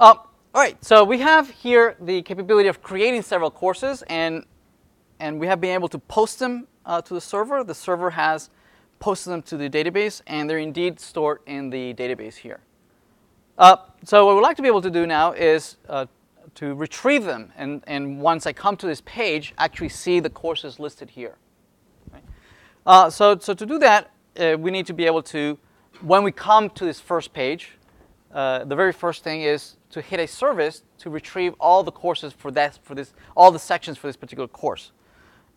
Uh, all right, so we have here the capability of creating several courses, and, and we have been able to post them uh, to the server. The server has posted them to the database, and they're indeed stored in the database here. Uh, so what we'd like to be able to do now is uh, to retrieve them, and, and once I come to this page, actually see the courses listed here. Right? Uh, so, so to do that, uh, we need to be able to, when we come to this first page, the very first thing is to hit a service to retrieve all the courses for that for this all the sections for this particular course.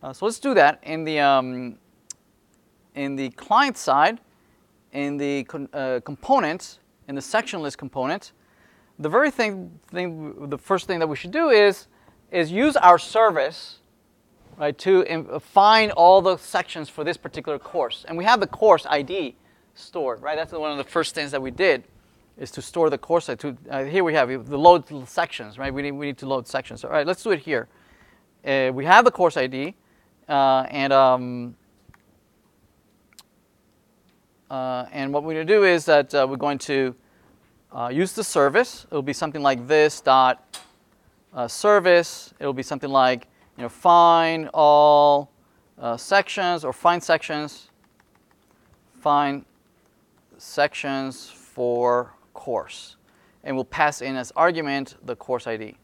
Uh, so let's do that in the um, in the client side, in the con- uh, component, in the section list component. The very thing, thing, the first thing that we should do is is use our service right to Im- find all the sections for this particular course, and we have the course ID stored. Right, that's one of the first things that we did is to store the course. To, uh, here we have the load sections, right? We need, we need to load sections. All right, let's do it here. Uh, we have the course ID, uh, and um, uh, and what we're going to do is that uh, we're going to uh, use the service. It'll be something like this dot service. It'll be something like you know find all sections or find sections. Find sections for course. And we'll pass in as argument the course ID.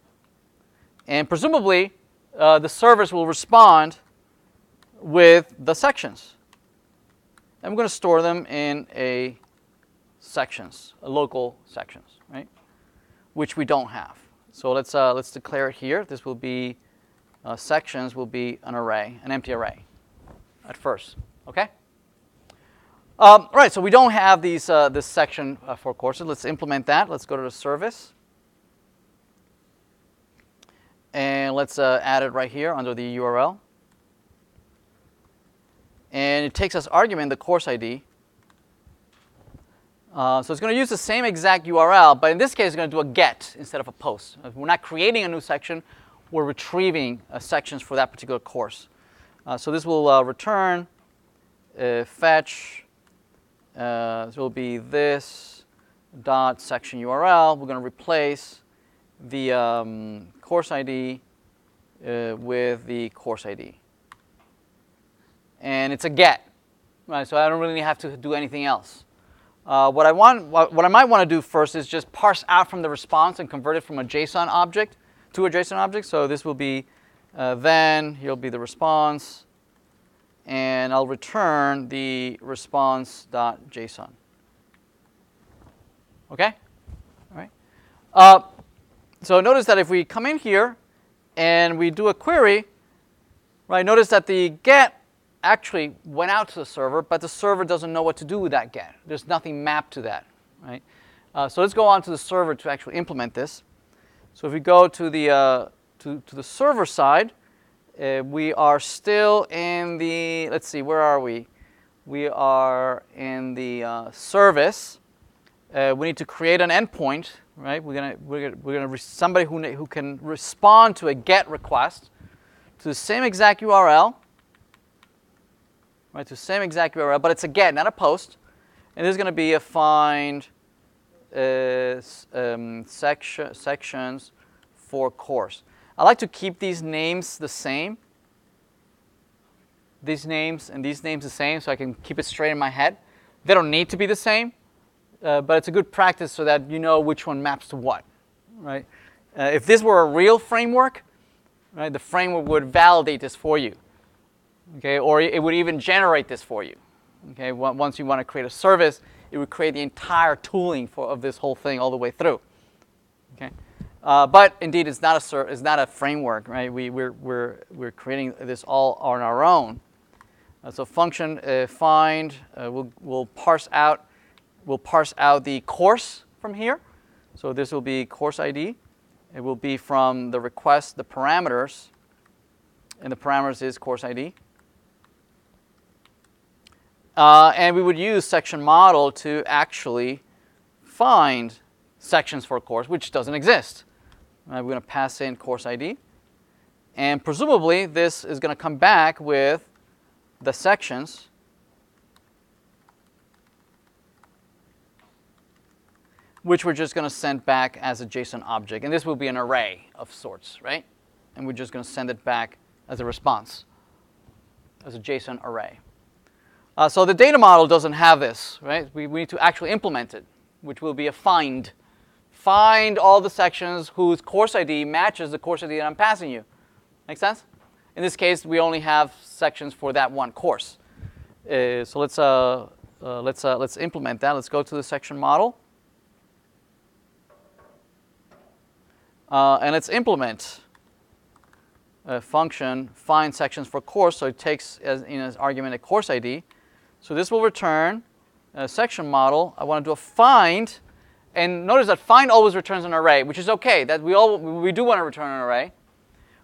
And presumably, uh, the service will respond with the sections. And we're going to store them in a sections, a local sections, right? Which we don't have. So let's, uh, let's declare it here. This will be, uh, sections will be an array, an empty array at first, okay? Um, right, so we don't have these, uh, this section uh, for courses. Let's implement that. Let's go to the service. And let's uh, add it right here under the URL. And it takes as argument the course ID. Uh, so it's going to use the same exact URL, but in this case, it's going to do a get instead of a post. We're not creating a new section, we're retrieving uh, sections for that particular course. Uh, so this will return fetch uh, so will be this dot section URL. We're going to replace the um, course ID uh, with the course ID. And it's a get, right? So I don't really have to do anything else. Uh, what I want, what, I might want to do first is just parse out from the response and convert it from a JSON object to a JSON object. So this will be uh, then, here will be the response, and I'll return the response.json. Okay? All right. Uh, so notice that if we come in here and we do a query, right, notice that the get actually went out to the server, but the server doesn't know what to do with that get. There's nothing mapped to that, right? Uh, so let's go on to the server to actually implement this. So if we go to the, uh, to, to the server side, uh, we are still in the, let's see, where are we? We are in the uh, service. Uh, we need to create an endpoint, right? We're gonna, we're gonna, we're gonna re- somebody who, who can respond to a GET request to the same exact URL, right? To the same exact URL, but it's a GET, not a POST. And there's going to be a find uh, um, section, sections for course. I like to keep these names the same. These names and these names the same so I can keep it straight in my head. They don't need to be the same, uh, but it's a good practice so that you know which one maps to what, right? Uh, if this were a real framework, right, the framework would validate this for you, okay, or it would even generate this for you, okay. Once you want to create a service, it would create the entire tooling for of this whole thing all the way through, okay. Uh, but indeed, it's not a it's not a framework, right? We we're we're we're creating this all on our own. Uh, so function uh, find uh, will will parse out will parse out the course from here. So this will be course ID. It will be from the request the parameters, and the parameters is course ID. Uh, and we would use section model to actually find sections for a course, which doesn't exist. Right, we're going to pass in course ID. And presumably, this is going to come back with the sections. which we're just going to send back as a JSON object. And this will be an array of sorts, right? And we're just going to send it back as a response, as a JSON array. Uh, so the data model doesn't have this, right? We, we need to actually implement it, which will be a find. Find all the sections whose course ID matches the course ID that I'm passing you. Make sense? In this case, we only have sections for that one course. Uh, so let's, uh, uh let's, uh, let's implement that. Let's go to the section model. Uh, and let's implement a function find sections for course. So it takes as in as argument a course ID. So this will return a section model. I want to do a find, and notice that find always returns an array, which is okay. That we all we do want to return an array,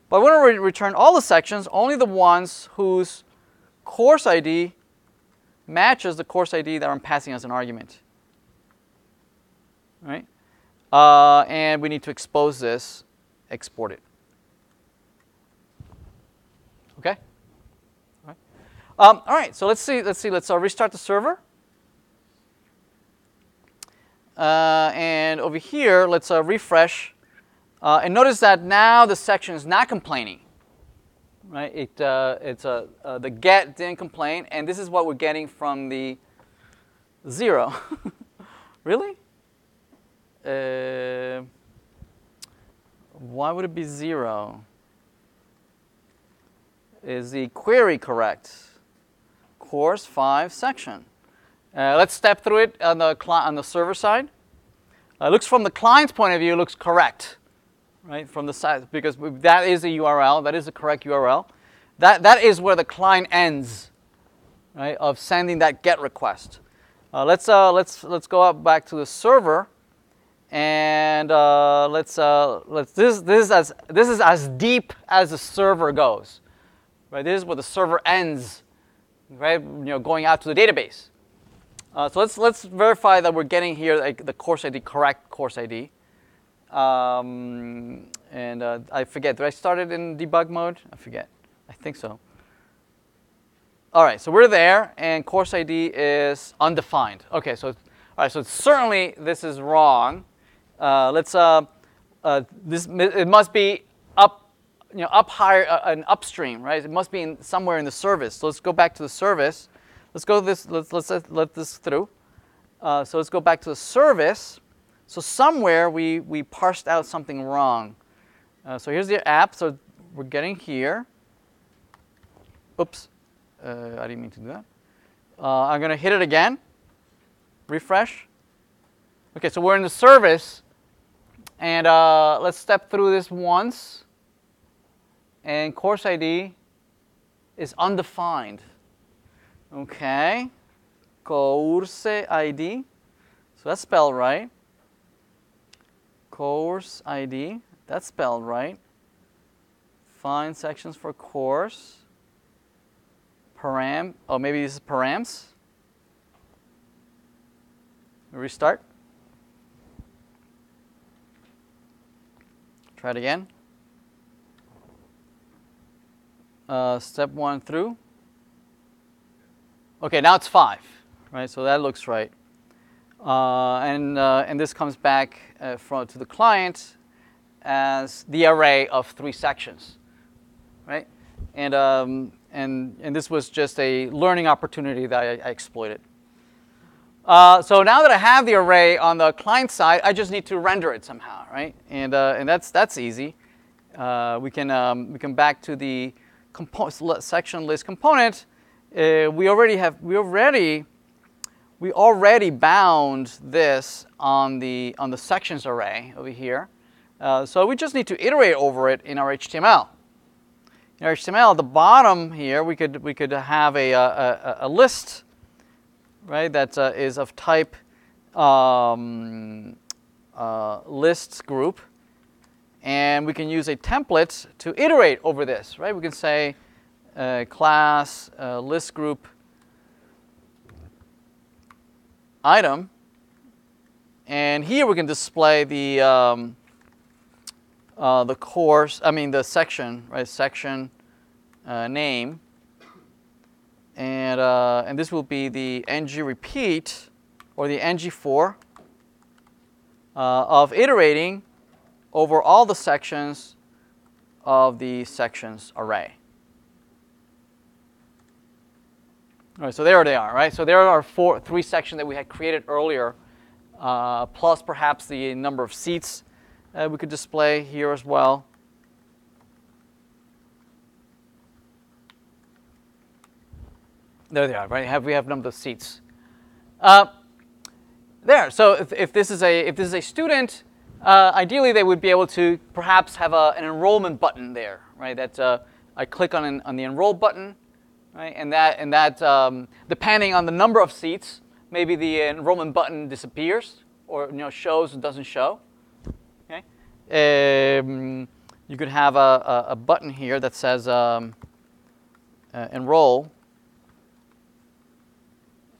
but I want to re return all the sections, only the ones whose course ID matches the course ID that I'm passing as an argument. Right? Uh, and we need to expose this, export it. Okay? All right. Um, all right, so let's see, let's see, let's uh, restart the server. Uh, and over here, let's uh, refresh. Uh, and notice that now the section is not complaining. Right? It, uh, it's the get didn't complain, and this is what we're getting from the zero. really? Uh, why would it be zero? Is the query correct? Course 5 section. Uh, let's step through it on the, on the server side. Uh, looks from the client's point of view, it looks correct, right? From the side, because that is a URL, that is the correct URL. That, that is where the client ends, right, of sending that GET request. Uh, let's, uh, let's, let's go up back to the server and uh, let's uh, let's this this is as this is as deep as the server goes, right? This is where the server ends, right? You know, going out to the database. Uh, so let's let's verify that we're getting here like, the course ID correct course ID. Um, and uh, I forget. Did I start it in debug mode? I forget. I think so. All right, so we're there, and course ID is undefined. Okay, so all right, so certainly this is wrong. Uh, let's uh, uh, this it must be up you know up higher uh, and upstream right it must be in, somewhere in the service so let's go back to the service let's go this let's let's let this through. Uh, so let's go back to the service. So somewhere we we parsed out something wrong. Uh, so here's the app. So we're getting here. Oops. I didn't mean to do that. I'm gonna hit it again. Refresh. Okay so we're in the service. And uh, let's step through this once. And course ID is undefined. Okay. Course ID. So that's spelled right. Course ID. That's spelled right. Find sections for course. Param. Oh, maybe this is params. Restart. Try it again. Uh, step one through. Okay, now it's five, right? So that looks right. Uh, and, uh, and this comes back uh, from, to the client as the array of three sections, right? And, um, and, and this was just a learning opportunity that I, I exploited. Uh, so now that I have the array on the client side, I just need to render it somehow, right? And, uh, and that's, that's easy. Uh, we, can, um, we can back to the section list component. Uh, we already have, we already, we already bound this on the, on the sections array over here. Uh, so we just need to iterate over it in our HTML. In our HTML, at the bottom here, we could, we could have a, a, a list right, that uh, is of type um, uh, lists group. And we can use a template to iterate over this, right? We can say uh, class uh, list group item. And here we can display the, um, uh, the course, I mean the section, right, section uh, name and, uh, and this will be the ng repeat or the ngFor uh, of iterating over all the sections of the sections array. All right, so there they are, right? So there are four, three sections that we had created earlier, uh, plus perhaps the number of seats uh, we could display here as well. There they are, right? Have, we have number of seats. Uh, there, so if, if, this is a, if this is a student, uh, ideally they would be able to perhaps have a, an enrollment button there, right? That uh, I click on, an, on the enroll button, right? And that, and that um, depending on the number of seats, maybe the enrollment button disappears or you know, shows and doesn't show. Okay? Um, you could have a, a, a, button here that says um, uh, enroll.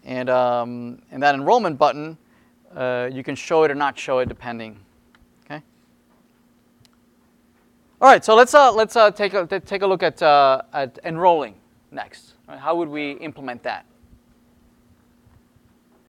And, um, and that enrollment button, uh, you can show it or not show it depending. Okay? All right, so let's, uh, let's uh, take, a, take a look at, uh, at enrolling next. How would we implement that?